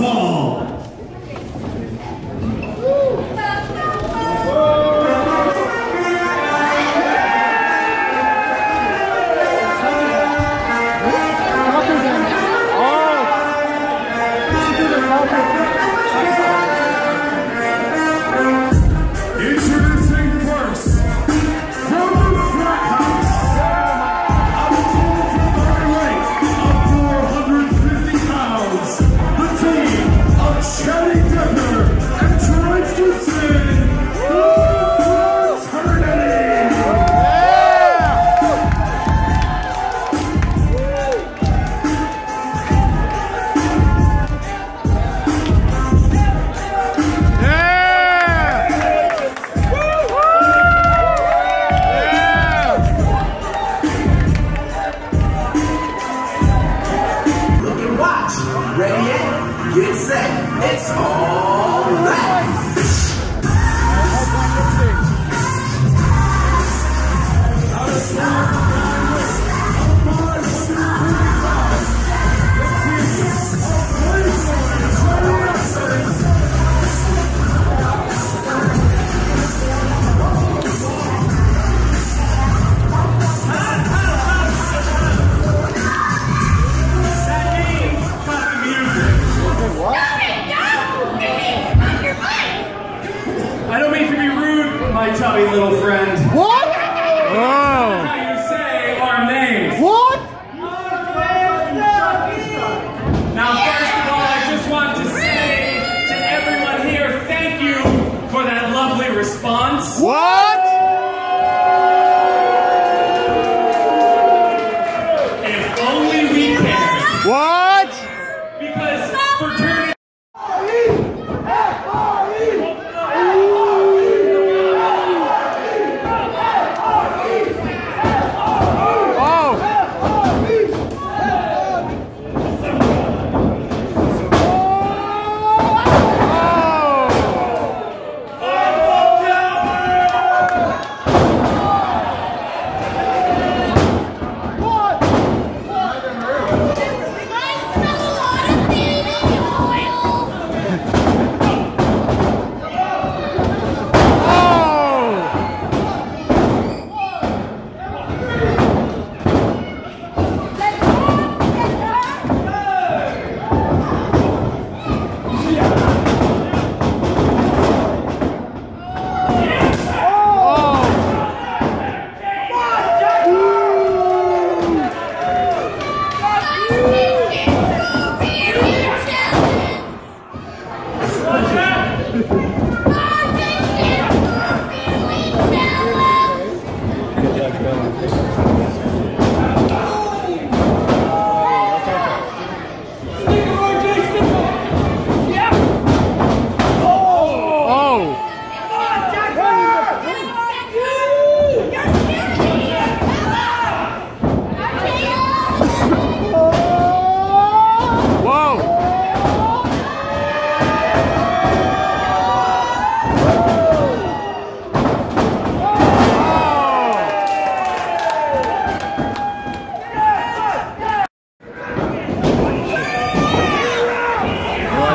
transform. it's all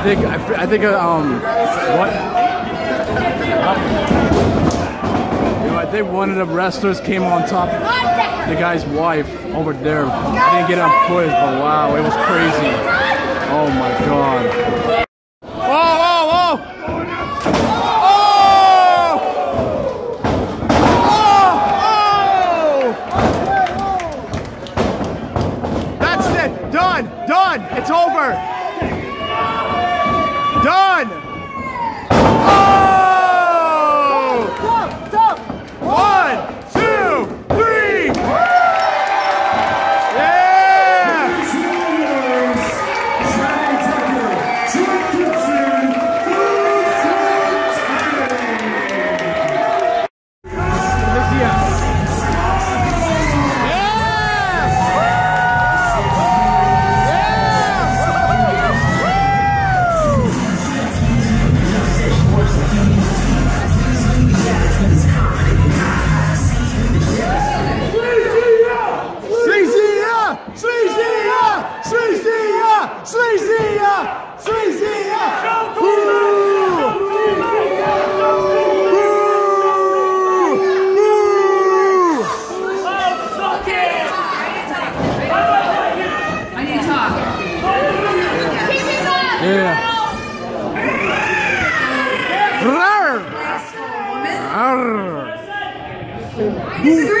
I think I, I think uh, um what you know, I think one of the wrestlers came on top of the guy's wife over there. I didn't get on footage, but wow, it was crazy. Oh my god. Oh! Oh! Oh! Done! Done! It's over! Done! Oh! Disagree?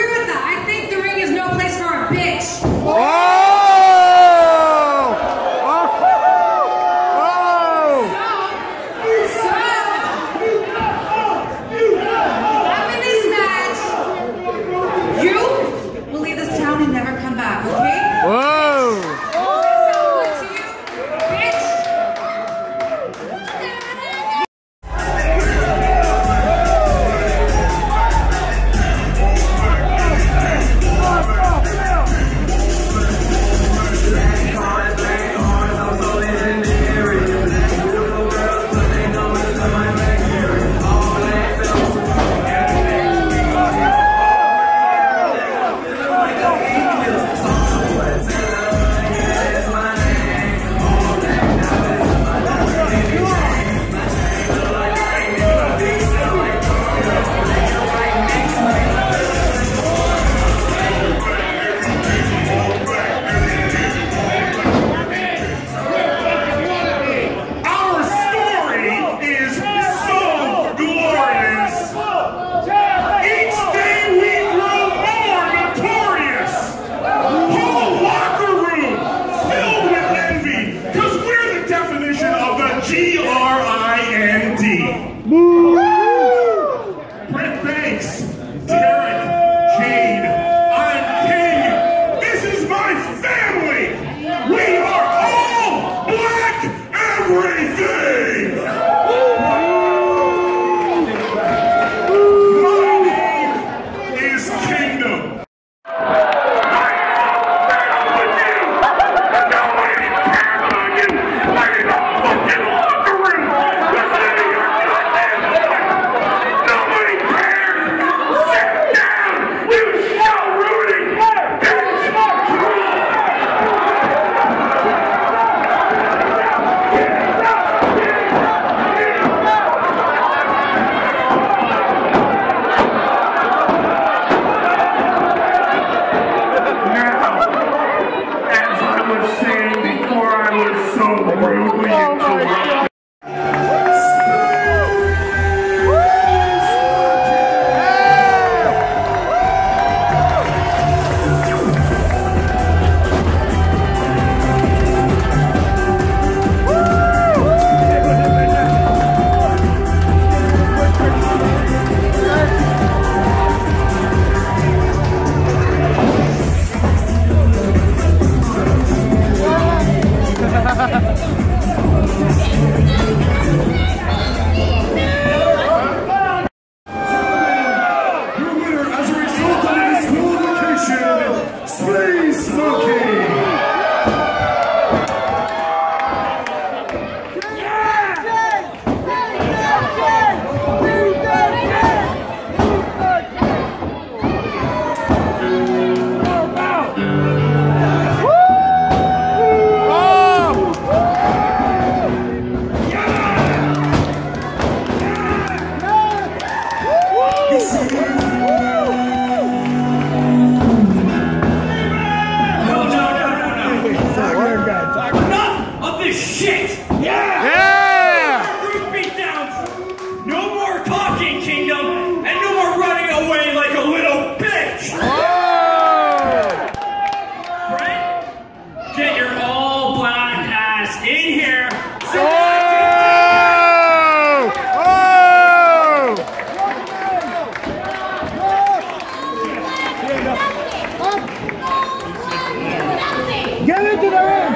Get into the ring!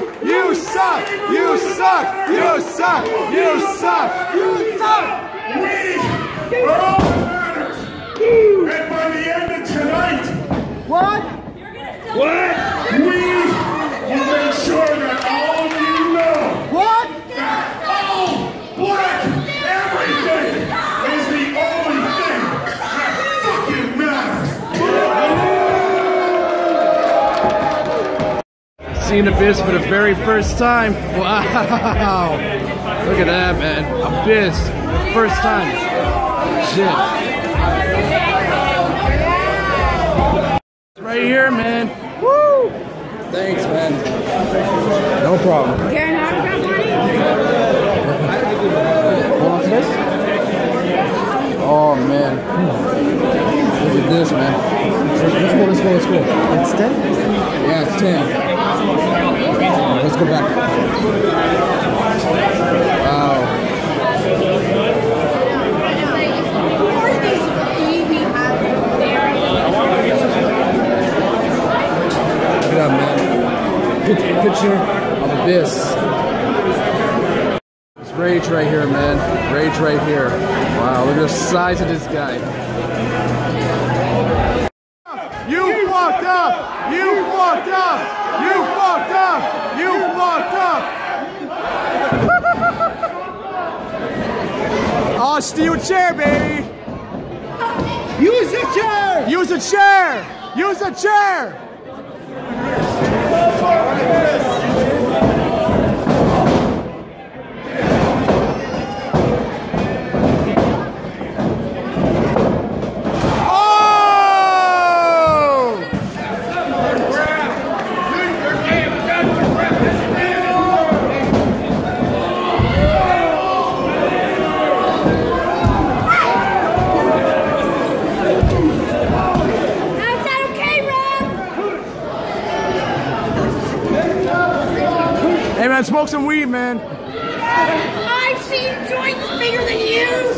Suck! You suck! You suck! You suck! You suck! You suck! We are all that matters. And by the end of tonight, What? what? We will make sure that Seeing Abyss for the very first time. Wow! Look at that, man. Abyss. First time. Shit. Right here, man. Woo! Thanks, man. No problem. Karen, how got money? Hold this. Oh, man. Look at this, man. Let's go, let's go, let's go. It's 10? Yeah, it's 10. Let's go back. Wow. Look at that, man. Good picture of Abyss. Rage right here, man. Rage right here. Wow, look at the size of this guy. You fucked up! You fucked up! You fucked up! You fucked up! oh, steel chair, baby! Use a chair! Use a chair! Use a chair!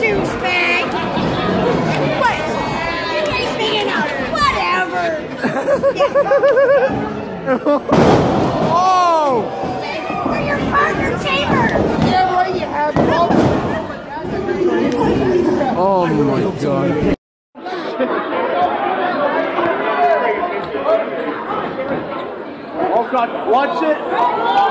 Douchebag. What? You big enough. Whatever. Oh! For your partner chamber. Yeah, right, you have. Oh my god. Oh God, watch it.